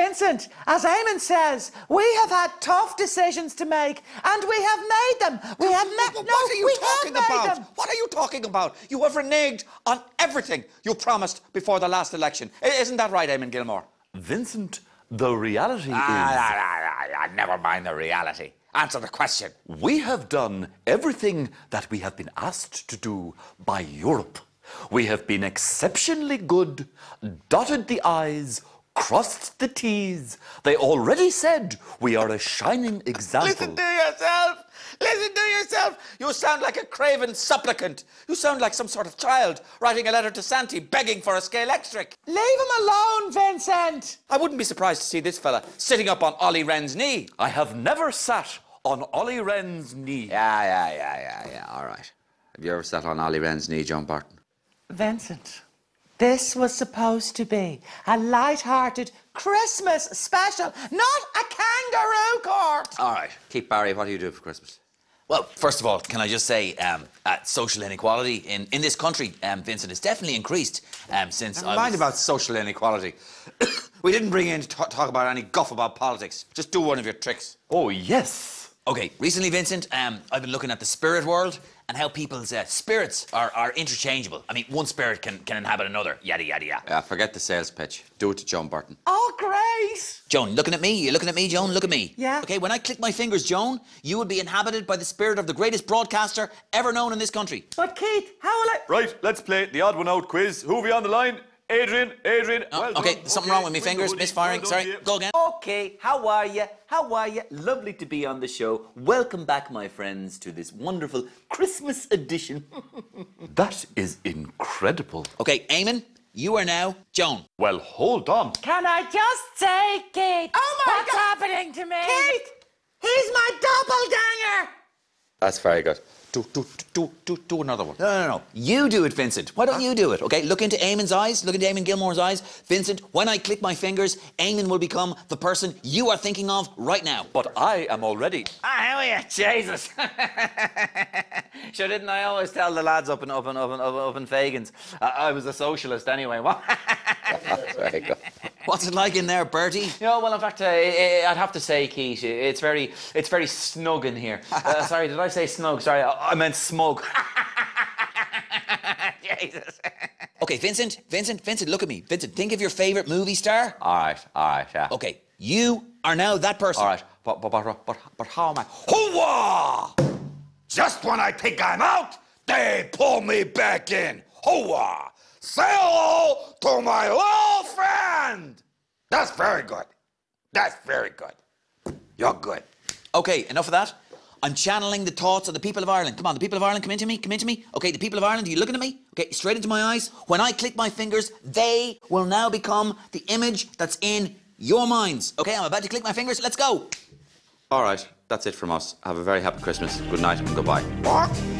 Vincent, as Eamonn says, we have had tough decisions to make, and we have made them. We have made. What No, are you we talking about? them. What are you talking about? You have reneged on everything you promised before the last election. Isn't that right, Eamonn Gilmore? Vincent, the reality Ah, is ah, ah, ah, never mind the reality. Answer the question. we have done everything that we have been asked to do by Europe. We have been exceptionally good, dotted the I's, crossed the T's. They already said we are a shining example. Listen to yourself. Listen to yourself. You sound like a craven supplicant. You sound like some sort of child writing a letter to Santi begging for a Scalextric. Leave him alone, Vincent. I wouldn't be surprised to see this fella sitting up on Olli Rehn's knee. I have never sat on Olli Rehn's knee. Yeah, yeah, yeah, yeah, yeah. All right. Have you ever sat on Olli Rehn's knee, Joan Burton? Vincent, this was supposed to be a light-hearted Christmas special, not a kangaroo court. All right. Keith Barry, what do you do for Christmas? Well, first of all, can I just say, um, uh, social inequality in, in this country, um, Vincent, has definitely increased um, since Never I mind was- about social inequality. we didn't bring you in to ta- talk about any guff about politics. Just do one of your tricks. Oh, yes. Okay, recently, Vincent, um, I've been looking at the spirit world and how people's uh, spirits are, are interchangeable. I mean, one spirit can, can inhabit another, yada, yada, yada. Yeah, forget the sales pitch. Do it to Joan Burton. Oh, great. Joan, looking at me? You're looking at me, Joan? Look at me. Yeah. Okay, when I click my fingers, Joan, you would be inhabited by the spirit of the greatest broadcaster ever known in this country. But Keith, how will I... Right, let's play the odd one out quiz. Who are we on the line? Adrian, Adrian. Oh, well okay, done. something Okay, wrong with me fingers. Misfiring. Sorry, go again. Okay, how are you? How are you? Lovely to be on the show. Welcome back, my friends, to this wonderful Christmas edition. That is incredible. Okay, Eamonn, you are now Joan. Well, hold on. Can I just say, Keith, Oh my god! what's God. happening to me? Kate, he's my doppelganger. That's very good. Do, do, do, do, do another one. No, no, no. You do it, Vincent. Why don't you do it? Okay, look into Eamonn's eyes. Look into Eamonn Gilmore's eyes. Vincent, when I click my fingers, Eamonn will become the person you are thinking of right now. But I am already. Ah, how are you? Jesus. sure, didn't I always tell the lads up in, up in, up in, up in, up in Fagan's? I, I was a socialist anyway. What? That's very good. What's it like in there, Bertie? You know, well, in fact, uh, I'd have to say, Keith, it's very, it's very snug in here. Uh, sorry, did I say snug? Sorry, I, I meant smug. Jesus. Okay, Vincent, Vincent, Vincent, look at me. Vincent, think of your favorite movie star. All right, all right, yeah. Okay, you are now that person. All right, but, but, but, but, but how am I? Hooah! Just when I think I'm out, they pull me back in. Hooah! Say hello to my little friend! That's very good. That's very good. You're good. Okay, enough of that. I'm channeling the thoughts of the people of Ireland. Come on, the people of Ireland, come into me, come into me. Okay, the people of Ireland, are you looking at me? Okay, straight into my eyes. When I click my fingers, they will now become the image that's in your minds. Okay, I'm about to click my fingers. Let's go. All right, that's it from us. Have a very happy Christmas. Good night and goodbye. What?